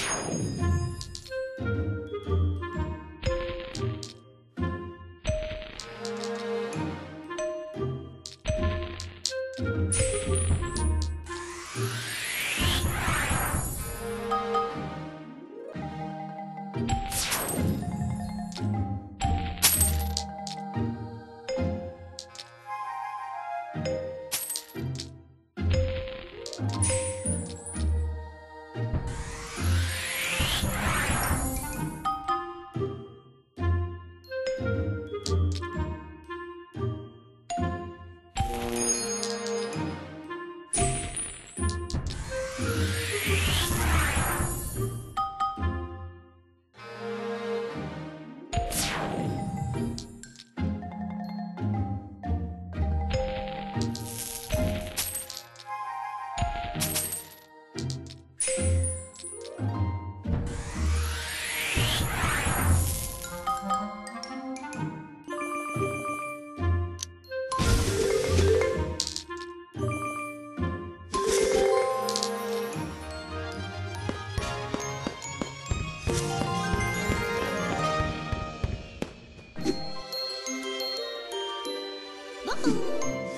you っと